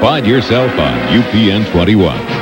Find yourself on UPN 21.